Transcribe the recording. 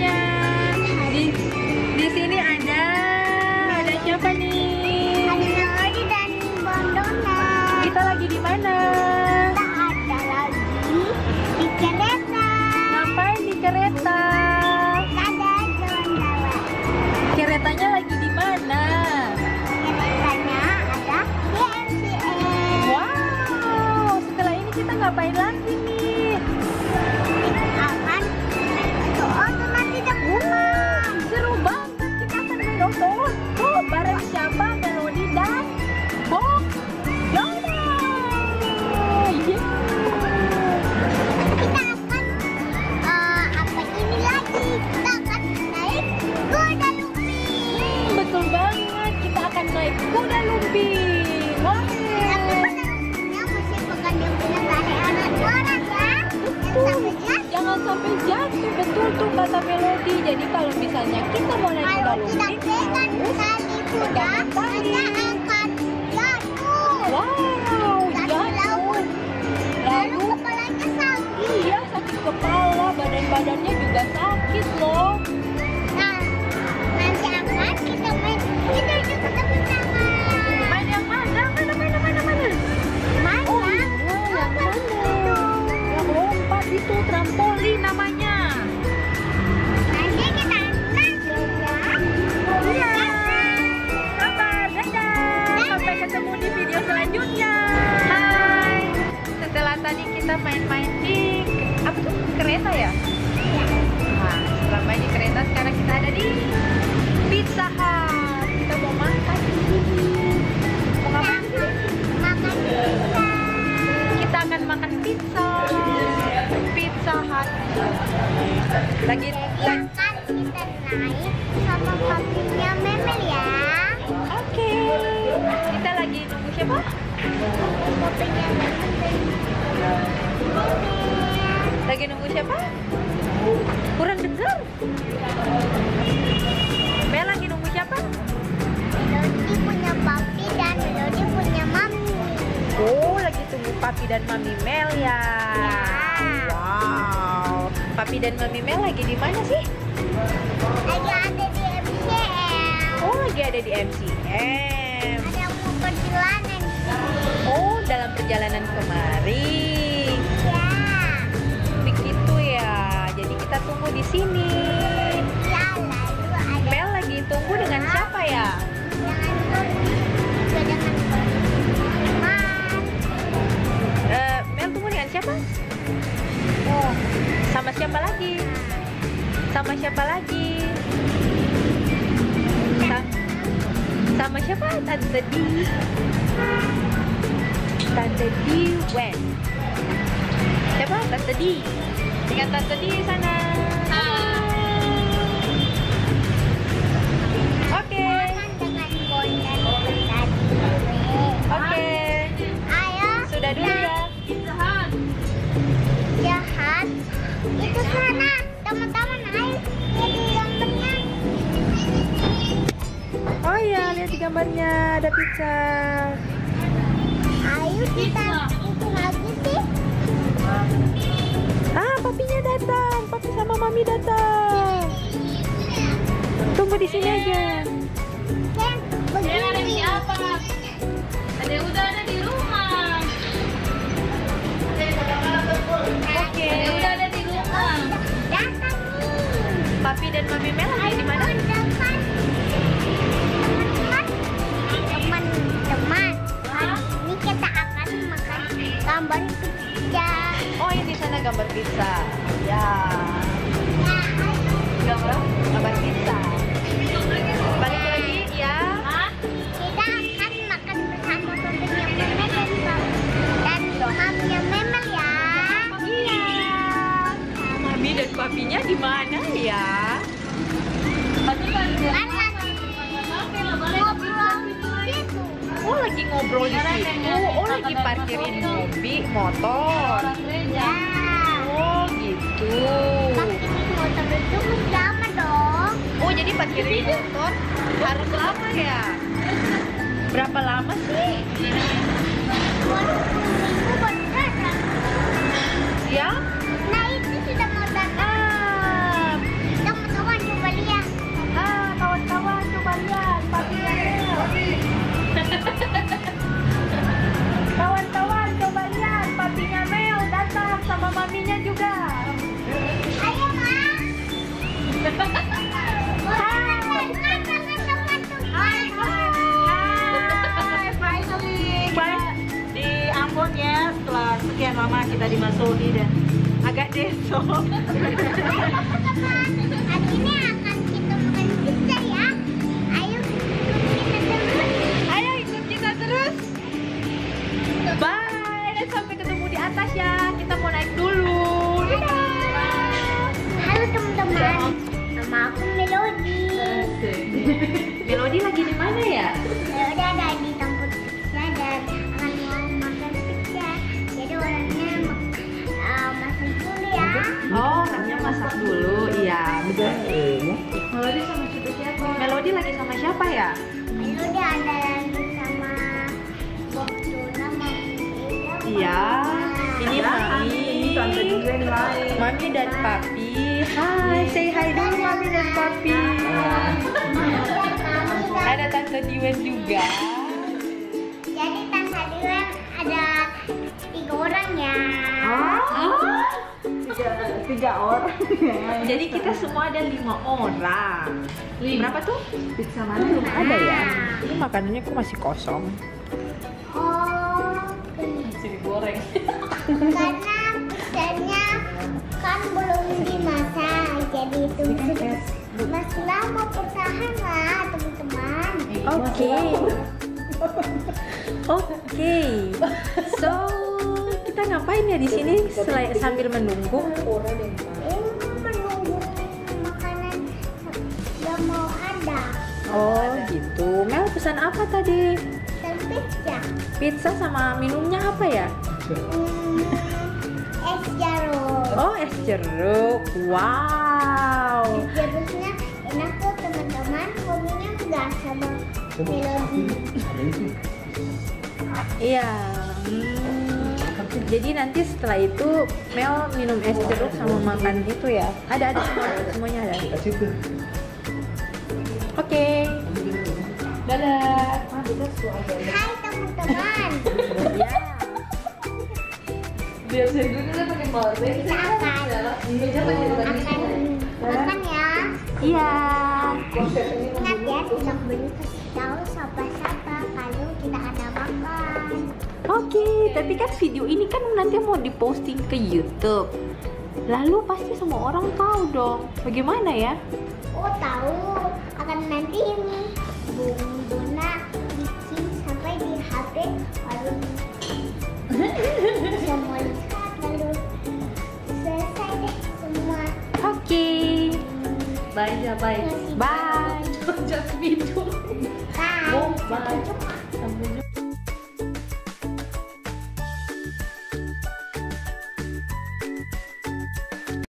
semuanya. Di di sini ada ada siapa nih? Ada Melody dan Bondona. Kita lagi di mana? Kita ada lagi di kereta. Ngapain di kereta? Kita ada jalan-jalan. Keretanya lagi di mana? Keretanya ada di MCM. Wow, setelah ini kita ngapain lagi nih? Sampai jatuh, betul tuh kata Melody. Jadi kalau misalnya kita mau naik kuda Kalau tidak lumping, pegang tali kuda, Anda akan jatuh. wow, Jatuh. Lalu kepalanya sakit. iya sakit kepala, badan-badannya juga sakit loh. Lagi nunggu siapa? Kurang dengar. Mel lagi nunggu siapa? Melody punya papi dan Melody punya mami. Oh, lagi tunggu papi dan mami Mel ya. Ya. Wow. Papi dan mami Mel lagi di mana sih? Lagi ada di MCM. Oh, lagi ada di MCM. Ada yang mau perjalanan di sini. Dalam perjalanan kemari. Ya. Begitu ya. Jadi kita tunggu di sini. Ya, lalu ada Mel lagi tunggu dengan siapa ya? pergi. Mas. Eh, Mel tunggu dengan siapa? Oh, sama siapa lagi? Sama siapa lagi? Sa- sama siapa? Tante Di. Tante Di when? Siapa? Tante Di. Dengan Tante Di sana. Oke. Makan dengan bondan tadi. Oke. Ayo. Sudah dulu ya. Jahat. Itu sana. Teman-teman ayo. Jadi gambarnya. Oh iya, lihat di gambarnya ada pizza. Ayo kita itu lagi sih. Ah, papinya datang. Papi sama mami datang. Tunggu di sini aja. Ada yang udah ada di rumah. Sana gambar pizza. Ya. Gambar gambar pizza. Balik lagi ya. Kita akan makan bersama papinya Memel dan dan maminya Memel ya. Iya. Mami dan papinya di mana ya? Pasti dia. Lagi ngobrol di situ. Oh, lagi ngobrol di situ. Oh, lagi parkirin mobil, motor. Ya. Gitu. Motor itu mesti lama dong. Oh, jadi parkirin motor harus lama ya? Berapa lama sih? Datang. Ya? Ya, sekian lama kita dimasuki dan agak deso. Melodi lagi di mana ya? udah ada di tempat pizza dan akan mau makan pizza jadi orangnya uh, masak dulu ya Oh, anaknya masak dulu. Iya, betul. Melodi sama siapa? Melodi lagi sama siapa ya? Melody ada lagi sama Bob Mami Iya. Ini Mami. Mami dan Papi. Hai, say hi dulu Mami dan Papi. Ada Tante Diwen juga. jadi Tante Diwan ada tiga orang ya Ah. tiga orang Jadi kita semua ada lima orang. Berapa tuh? pizza mana belum ada ya Ini makanannya kok masih kosong. oh Masih digoreng. karena pizzanya kan belum dimasak jadi itu masih lama lah teman-teman Oke. Oke. So, kita ngapain ya di sini selain sambil menunggu? menunggu makanan yang mau ada Oh, gitu. Mel pesan apa tadi? dan pizza Pizza sama minumnya apa ya? hmm, es jeruk Oh, es jeruk. Wow. jeruknya enak tuh teman-teman hobinya enggak sama melodi Iya. Hmm. Jadi nanti setelah itu Mel minum es jeruk sama makan itu ya. Ada ada semua semuanya ada. Oke. Dadah. hai teman-teman Ya. Biar saya dulu kita pakai powerbank. kita akan akan makan ya Iya. ingat ya tidak boleh kasih tahu siapa-siapa kalau kita ada makan Oke, tapi kan video ini kan nanti mau diposting ke YouTube. Lalu pasti semua orang tahu dong. Bagaimana ya? oh tahu akan nanti ini Bye, bye. Bye. Oh, bye. Just Bye. too. Bye. Bye.